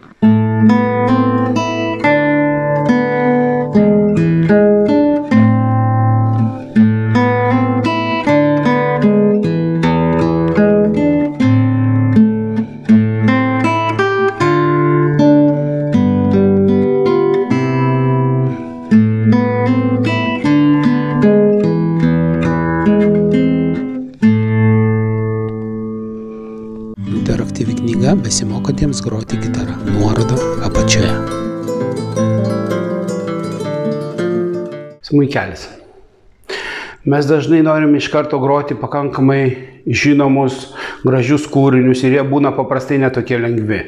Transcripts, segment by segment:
Bye. Knyga besimokantiems groti gitarą. Nuoroda apačioje. Smuikelis. Mes dažnai norim iš karto groti pakankamai žinomus, gražius kūrinius ir jie būna paprastai netokie lengvi.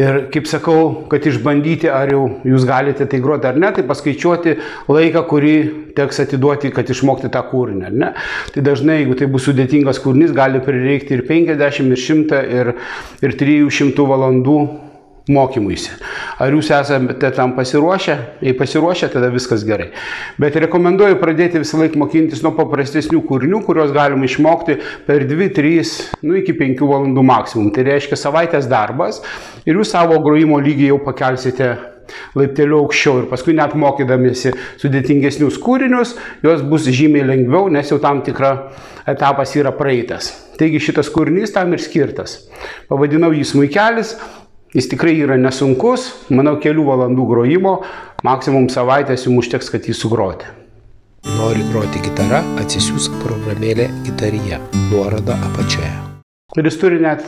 Ir kaip sakau, kad išbandyti, ar jau jūs galite tai groti ar ne, tai paskaičiuoti laiką, kurį teks atiduoti, kad išmokti tą kūrinį, ar ne. Tai dažnai, jeigu tai bus sudėtingas kūrinys, gali prireikti ir 50, ir 100, ir, ir 300 valandų mokymuisi. Ar jūs esate tam pasiruošę? Jei pasiruošę, tada viskas gerai. Bet rekomenduoju pradėti visą laiką mokintis nuo paprastesnių kūrinių, kuriuos galima išmokti per 2, 3, nu iki 5 valandų maksimum. Tai reiškia savaitės darbas ir jūs savo grojimo lygį jau pakelsite laipteliu aukščiau ir paskui net mokydamėsi sudėtingesnius kūrinius, jos bus žymiai lengviau, nes jau tam tikra etapas yra praeitas. Taigi šitas kūrinys tam ir skirtas. Pavadinau jį smuikelis, Jis tikrai yra nesunkus, manau, kelių valandų grojimo, maksimum savaitės jums užteks, kad jį sugroti. Nori groti gitarą, atsisiųsk programėlę gitarija. Nuoroda apačioje. Ir jis turi net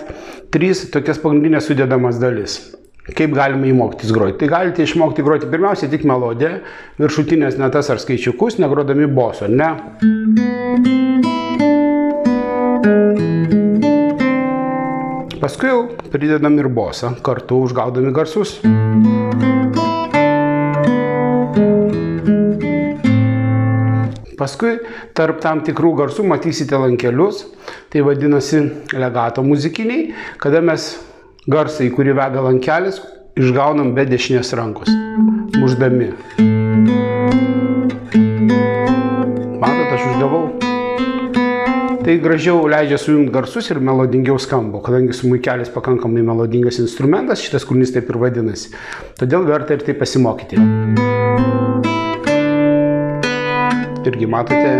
trys tokias pagrindinės sudėdamas dalis. Kaip galime įmokytis groti? Tai galite išmokti groti pirmiausia tik melodiją, viršutinės natas ar skaičiukus, negrodami boso, ne? Paskui jau pridedam ir bosą, kartu užgaudami garsus. Paskui tarp tam tikrų garsų matysite lankelius, tai vadinasi legato muzikiniai, kada mes garsą, į kurį veda lankelis, išgaunam be dešinės rankos, muždami. Matot, aš užgavau. Tai gražiau leidžia sujungti garsus ir melodingiau skamba, kadangi smuikelis pakankamai melodingas instrumentas, šitas kūrinys taip ir vadinasi. Todėl verta ir tai pasimokyti. Irgi matote,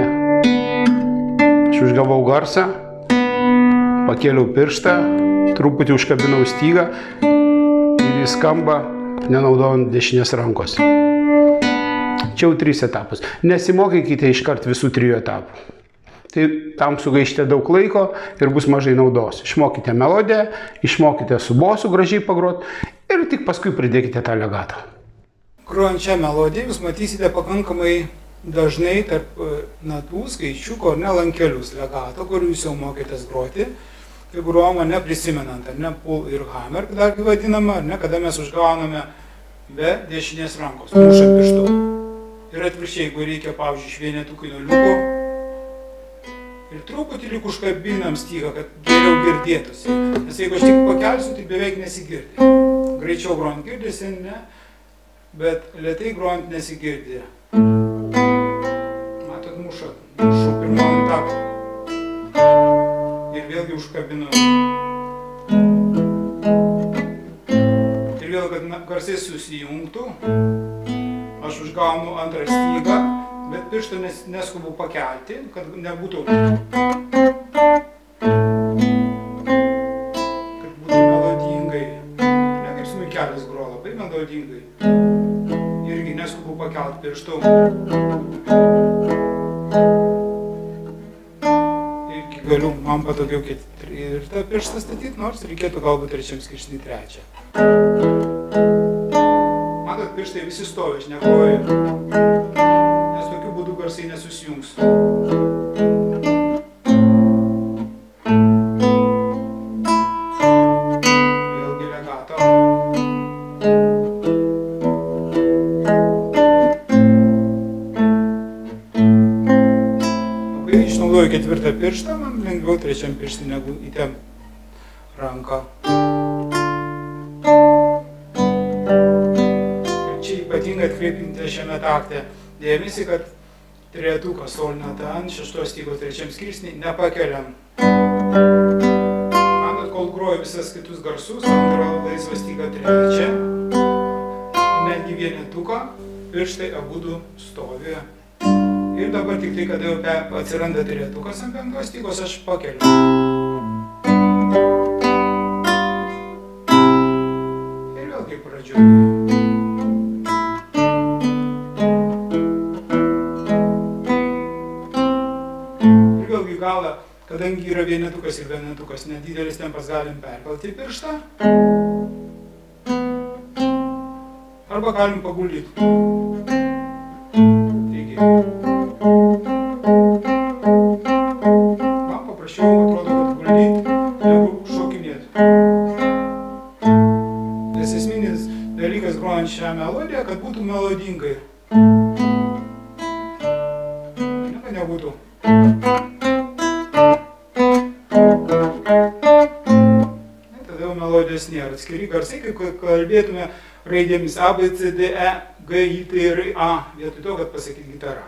aš užgavau garsą, pakėliau pirštą, truputį užkabinau stygą ir jis skamba nenaudojant dešinės rankos. Čia jau trys etapus. Nesimokykite iškart visų trijų etapų. Tai tam sugaištė daug laiko ir bus mažai naudos. Išmokite melodiją, išmokite su bosu gražiai pagrot ir tik paskui pridėkite tą legatą. Grojant šią melodiją jūs matysite pakankamai dažnai tarp e, natų skaičiuko ar nelankelius legato, kur jūs jau mokėtės groti. Tai grojama neprisimenant, ar ne pull ir hammer, dar vadinama, ar ne, kada mes užgauname be dešinės rankos, mušant pirštu. Ir atvirkščiai, jeigu reikia, pavyzdžiui, iš vienetų kainoliukų, ir truputį lik užkabinam stygą, kad geriau girdėtųsi. Nes jeigu aš tik pakelsiu, tai beveik nesigirdi. Greičiau grojant girdisi, ne, bet lietai grojant nesigirdi. Matot, muša, mušu pirmam taktui. Ir vėlgi užkabinu. Ir vėl, kad garsai susijungtų, aš užgaunu antrą stygą bet piršto nes, neskubu pakelti, kad nebūtų, kad būtų melodingai, ne kaip smuikelis groja, labai melodingai. Irgi neskubu pakelti pirštų. Irgi galiu, man patogiau ketvirtą pirštą statyti, nors reikėtų galbūt trečiam skirsnį trečią. Matot, pirštai visi stovi, aš nekoju garsai nesusijungs. Vėlgi legato. Labai išnaudoju ketvirtą pirštą, man lengviau trečiam pirštį negu įtempt ranką. Ypatingai atkreipkite šiame takte dėmesį, kad trejetuką sol natą ant šeštos stygos trečiam skirsnį nepakeliam. Matot, kol groju visas kitus garsus, antrą laisvą stygą trečią, netgi vienetuką, pirštai abudu stovi. Ir dabar tik tai, kada jau atsiranda trejetukas ant penktos stygos, aš pakeliu. Ir vėlgi galą, kadangi yra vienetukas ir vienetukas, nedidelis tempas galim perkelti pirštą. Arba galim paguldyti. Taigi. Man paprasčiau atrodo, kad guldyti negu šokinėti. Nes esminis dalykas grojant šią melodiją, kad būtų melodingai. Nebūtų. Melodijos nėra. Atskiri garsai, kai ka- kalbėtume raidėmis A, B, C, D, E, G, I, T ir A, vietoj to, kad pasakyti gitara.